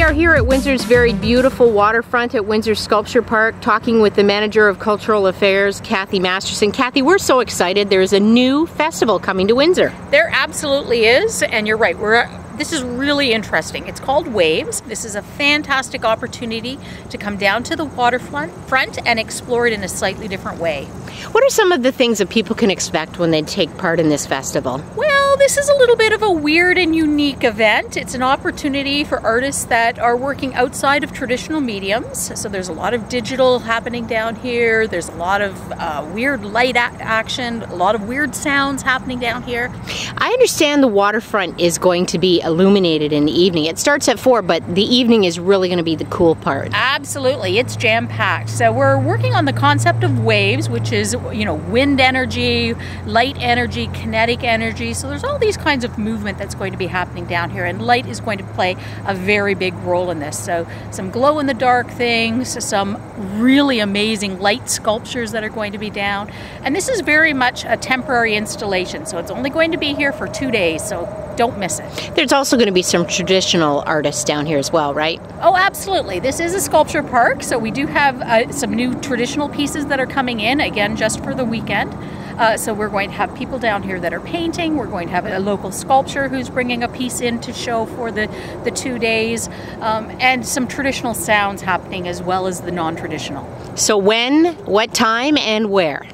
are here at Windsor's very beautiful waterfront at Windsor Sculpture Park talking with the Manager of Cultural Affairs, Kathy Masterson. Kathy, we're so excited. There's a new festival coming to Windsor. There absolutely is, and you're right. We're this is really interesting. It's called Waves. This is a fantastic opportunity to come down to the waterfront front and explore it in a slightly different way. What are some of the things that people can expect when they take part in this festival? Well, this is a little bit of a weird and unique event. It's an opportunity for artists that are working outside of traditional mediums. So there's a lot of digital happening down here. There's a lot of uh, weird light action, a lot of weird sounds happening down here. I understand the waterfront is going to be illuminated in the evening. It starts at 4, but the evening is really going to be the cool part. Absolutely. It's jam-packed. So we're working on the concept of waves, which is, you know, wind energy, light energy, kinetic energy. So there's all these kinds of movement that's going to be happening down here and light is going to play a very big role in this. So some glow in the dark things, some really amazing light sculptures that are going to be down. And this is very much a temporary installation. So it's only going to be here for 2 days. So don't miss it. There's also going to be some traditional artists down here as well, right? Oh, absolutely. This is a sculpture park, so we do have uh, some new traditional pieces that are coming in, again, just for the weekend. Uh, so we're going to have people down here that are painting. We're going to have a local sculptor who's bringing a piece in to show for the, the two days, um, and some traditional sounds happening as well as the non-traditional. So when, what time, and where?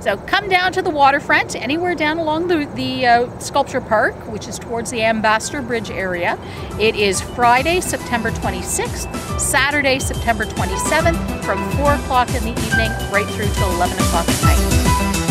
So come down to the waterfront, anywhere down along the, the uh, Sculpture Park, which is towards the Ambassador Bridge area. It is Friday, September 26th, Saturday, September 27th, from 4 o'clock in the evening right through till 11 o'clock at night.